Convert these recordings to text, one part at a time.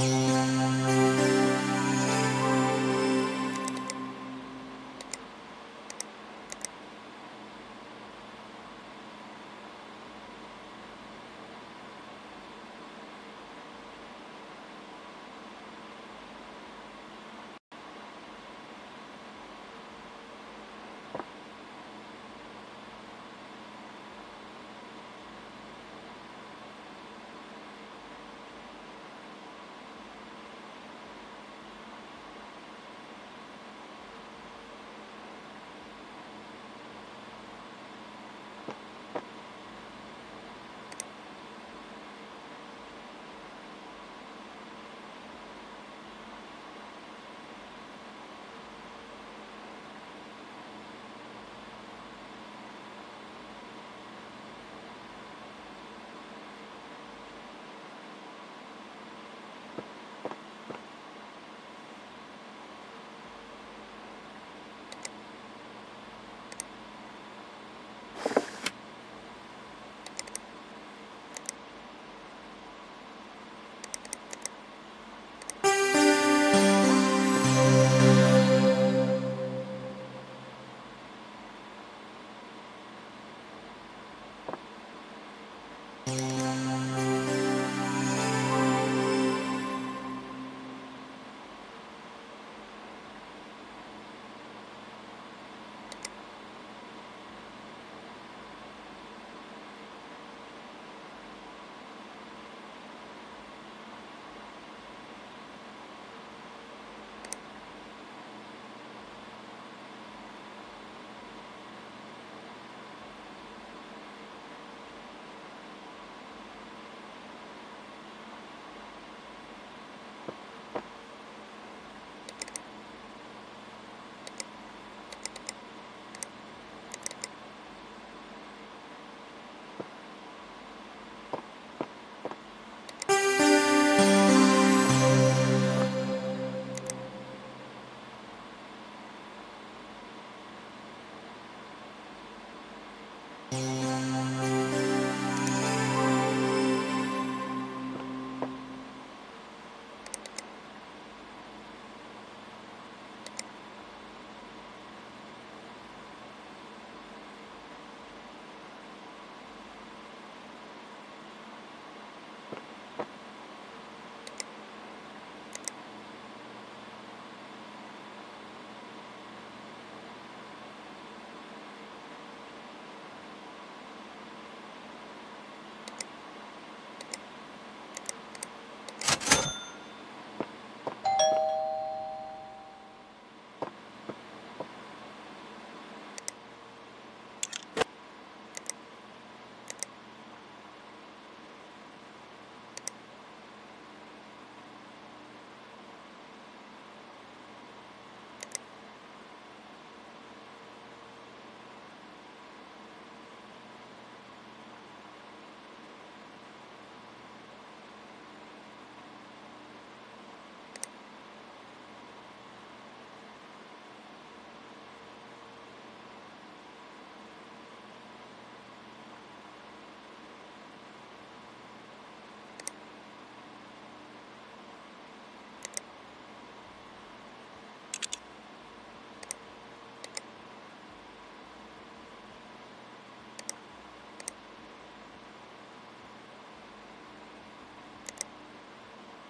Música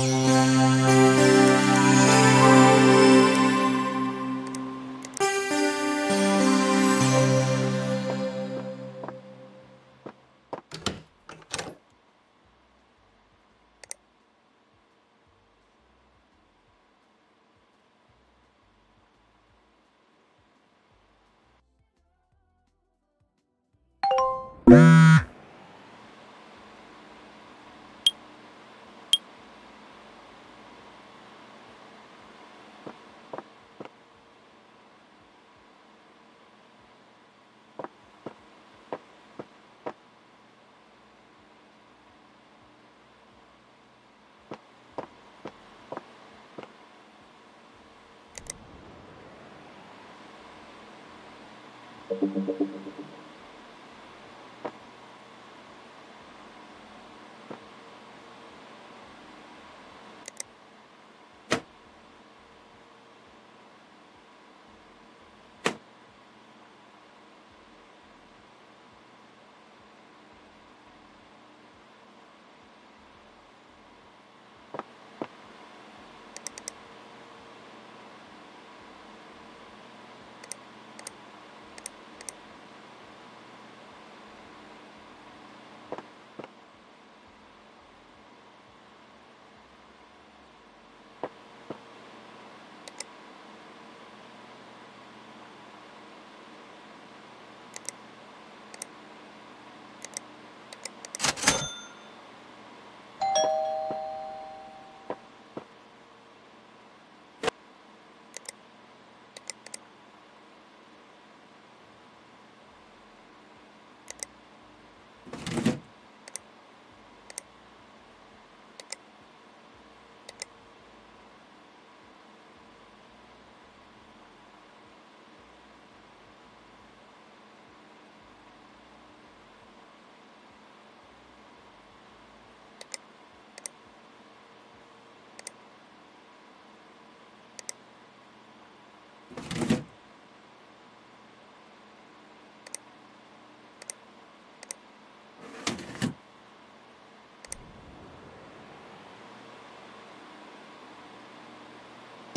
Música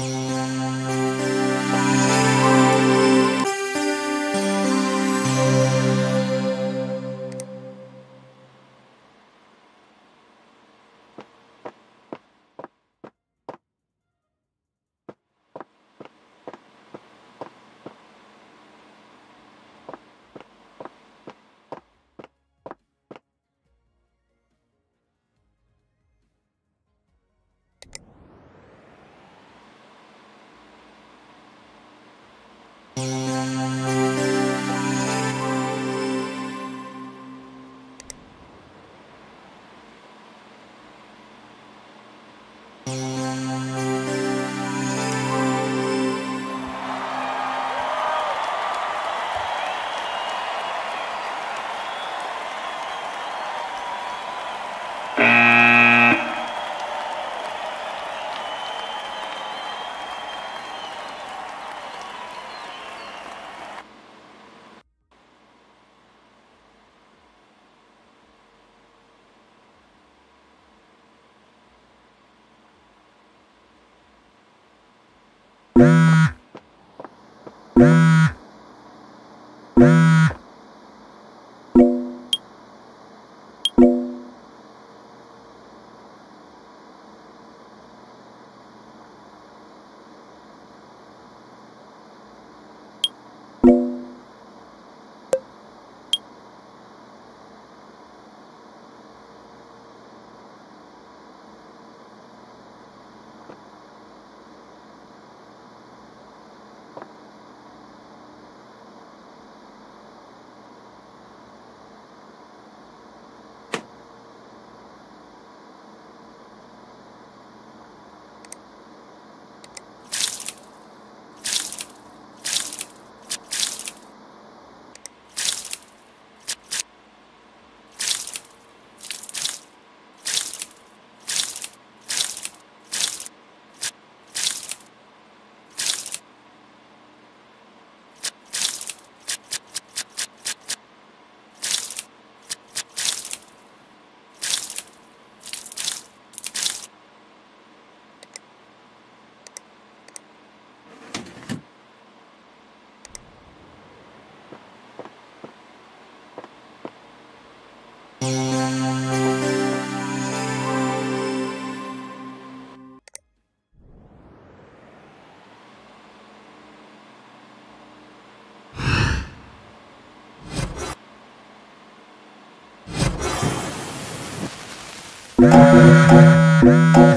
Música Thank you. Thank you.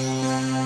Música